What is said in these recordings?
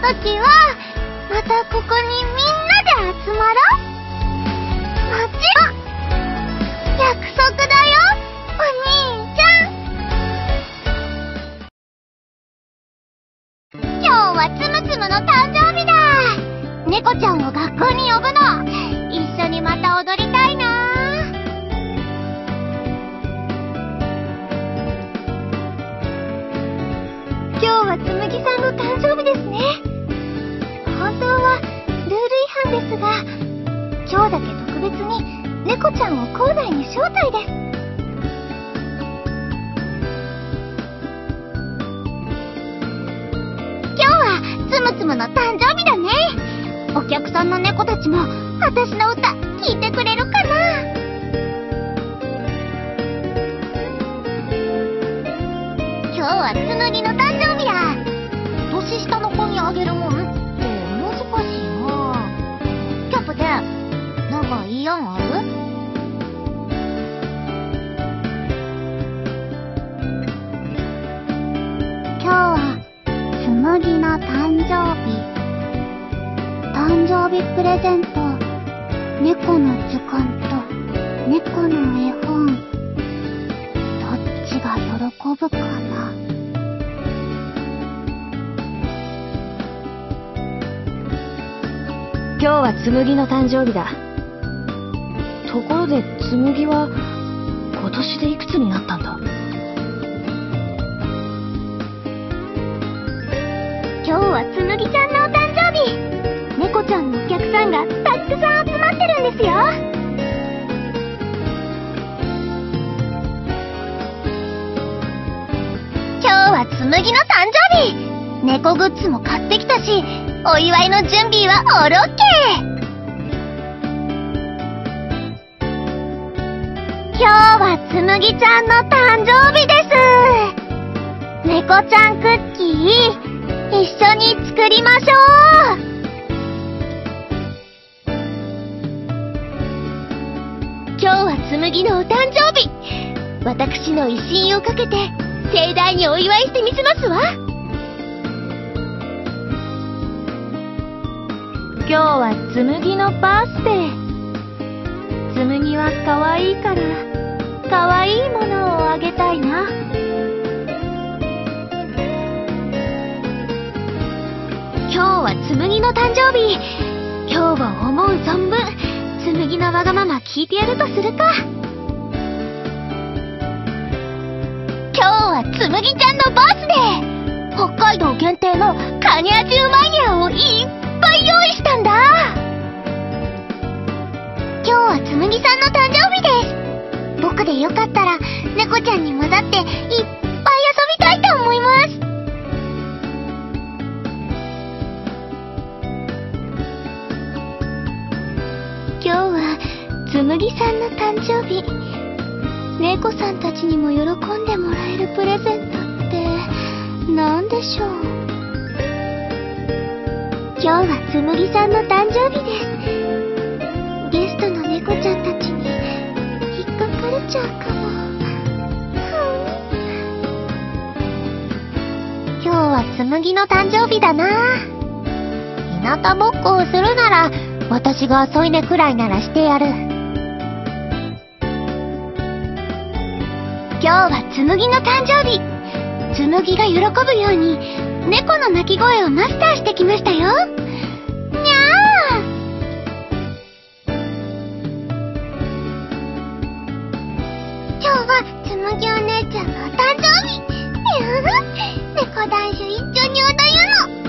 時は、またここにみんなで集まろう。もちろん、約束だよ、お兄ちゃん。今日はつむつむの誕生日だ。猫ちゃんを学校に呼ぶの。一緒にまた踊りたいな。今日はつむぎさんの誕生日ですね。本当はルール違反ですが、今日だけ特別に猫ちゃんを校内に招待です。今日はつむつむの誕生日だね。お客さんの猫たちも私の歌聞いてくれるかな今日はつむぎの誕生日だ。年下の子にあげるもんキャプテン、なんかいい案ある？今日はつむぎの誕生日。誕生日プレゼント、猫の図鑑と猫の絵本。どっちが喜ぶか今日は紬の誕生日だ。ところで紬は今年でいくつになったんだ？今日はつむぎちゃんのお誕生日。猫ちゃんのお客さんがたくさん集まってるんですよ。今日はつむぎの誕生日。猫グッズも買ってきたしお祝いの準備はオールオッケー。今日はつむぎちゃんの誕生日です。猫ちゃんクッキー一緒に作りましょう。今日は紬のお誕生日。私の威信をかけて盛大にお祝いしてみせますわ。今日は紬のバースデー紬は可愛いから可愛いものをあげたいな。今日は紬の誕生日。今日は思う存分紬のわがまま聞いてやるとするか。今日はつむぎちゃんのバースデー北海道限定のカニ味うまいにゃんをいっぱい用意したんだ。今日はつむぎさんの誕生日です。僕でよかったら猫ちゃんに混ざっていっぱい遊びたいと思います。今日はつむぎさんの誕生日。猫さんたちにも喜んでもらえるプレゼントって何でしょう？今日はつむぎさんの誕生日ですゲストの猫ちゃんたちに引っかかれちゃうかも今日はつむぎの誕生日だな日向ぼっこをするなら私が添い寝くらいならしてやる。今日はつむぎの誕生日。つむぎが喜ぶように猫の鳴き声をマスターしてきましたよ。にゃー。今日はつむぎお姉ちゃんのお誕生日。にゃー。猫男子一緒に踊るの。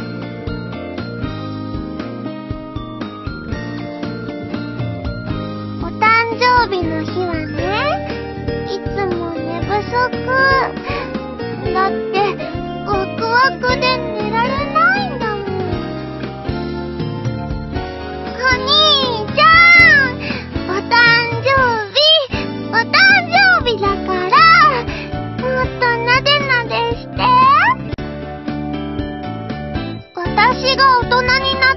お誕生日の日はね、いつも寝不足。学で寝られないんだもんお兄ちゃんお誕生日お誕生日だからもっとなでなでして。私が大人にな